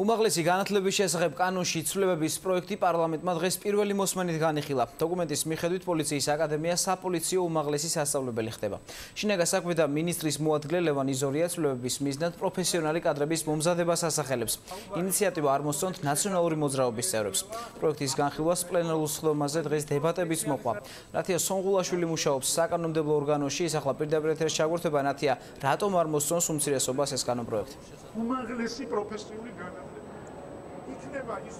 უმაღლესი განათლების შესახებ კანონში ცვლილებების პროექტი პარლამენტმა დღეს პირველი მოსმენით განიხილა. დოკუმენტის მიხედვით პოლიციის აკადემია საპოლიციო უმაღლესი სასწავლებელი ხდება. შინაგან საქმეთა მინისტრის მოადგილე ლევან იზორია ცვლილებების მიზნად პროფესიონალი კადრების მომზადებას ასახელებს. ინიციატივა არ მოსწონთ ნაციონალური მოძრაობის წევრებს. პროექტის განხილვას პლენარულ სხდომაზე დღეს დებატებიც მოყვა. ნათია სონღულაშვილი მუშაობს საკანონმდებლო ორგანოში, ის ახლა პირდაპირ ეთერში ჩაგვერთვება. ნათია, რატომ არ მოსწონს უმცირესობას ეს კანონპროექტი? უმაღლესი პროფესიული განათლება იქნება ის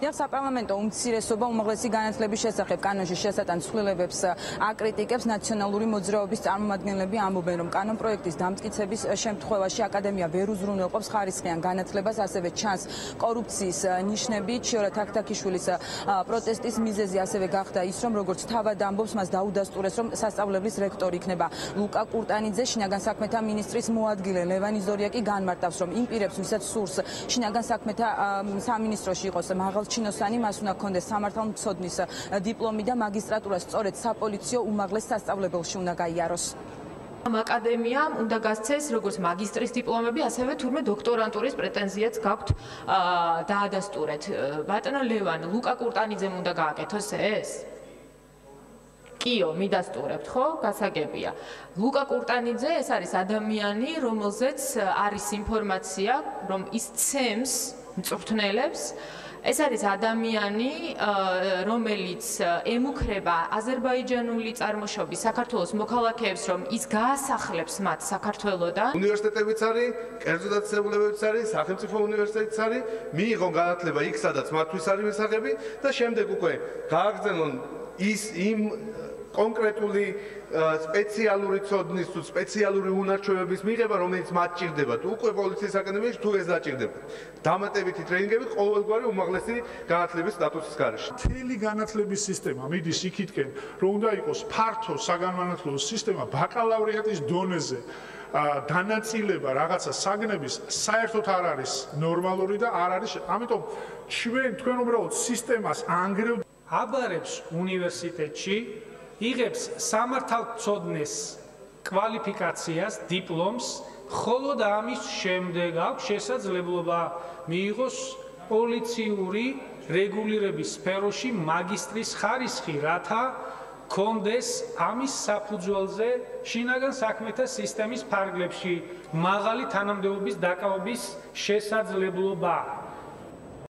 დიახ საპარლამენტო უმცირესობა უმაღლესი განათლების შესახებ კანონში შესატან ცვლილებებს აკრიტიკებს ნაციონალური მოძრაობის წარმომადგენლები ამბობენ რომ კანონ პროექტის დამტკიცების შემთხვევაში აკადემია ვერ უზრუნველყოფს ხარისხიან განათლებას ასევე ჩანს კორუფციის ნიშნები. ჩიორა თაქთაქიშვილის პროტესტის მიზეზი ასევე გახდა ის რომ როგორც თავად ამბობს მას დაუდასტურეს რომ სასწავლებლის რექტორი იქნება. ლუკა კურტანიძე შინაგან საქმეთა მინისტრის მოადგილე ლევან იზორია კი განმარტავს რომ იმ პირებს ვისაც სურს შინაგან საქმეთა სამინისტროში იყოს მაღალ ჩინოსანი მას უნდა კონდეს სამართალმცოდნის დიპლომი და მაგისტრატურა სწორედ საპოლიციო უმაღლეს სასწავლებელში უნდა გაიაროს. ამ აკადემიამ უნდა გასცეს როგორც მაგისტრის დიპლომები, ასევე თურმე დოქტორანტურის პრეტენზიაც გაქვთ დაადასტურეთ. ბატონო ლევან, ლუკა კურტანიძემ უნდა გააკეთოს ეს? კიო, მიდასტურებთ, ხო? გასაგებია. ლუკა კურტანიძე ეს არის ადამიანი, რომელზეც არის ინფორმაცია, რომ ის ცემს მწვრთნელებს ეს არის ადამიანი, რომელიც ემუქრება აზერბაიჯანული წარმოშობის საქართველოს მოქალაქეებს, რომ ის გაასახლებს მათ საქართველოსდან. უნივერსიტეტებიც არის, კერძო დაწესებულებებიც არის, სახელმწიფო უნივერსიტეტიც არის, მიიღონ განათლება იქ, სადაც მათთვის არის მისაღები და შემდეგ უკვე გააგრძელონ ის იმ კონკრეტული სპეციალური ცოდნის თუ სპეციალური უნარჩვევების მიღება, რომელიც მათ ჭირდება. თუ უკვე პოლიციის აკადემიაში თუ ეს დაჭირდება. დამატებითი ტრენინგები ყოველგვარი უმაღლესი განათლების სტატუსის გარეშე. მთელი განათლების სისტემა მიდის იქითკენ, რომ უნდა იყოს ფართო საგანმანათლებლო სისტემა ბაკალავრიატის დონეზე. ა დანაწილება რაღაცა საგნების საერთოდ არ არის ნორმალური და არ არის ამიტომ ჩვენ თქვენ უბრალოდ სისტემას ანგრევ აბარებს უნივერსიტეტში იღებს სამართალწოდნეს კვალიფიკაციას, დიპლომს, ხოლო და ამის შემდეგ აქვს შესაძლებლობა მიიღოს პოლიციური რეგულირების სფეროში მაგისტრის ხარისხი, რათა კონდეს ამის საფუძველზე შინაგან საქმეთა სისტემის ფარგლებში მაღალი თანამდებობის დაკავების შესაძლებლობა.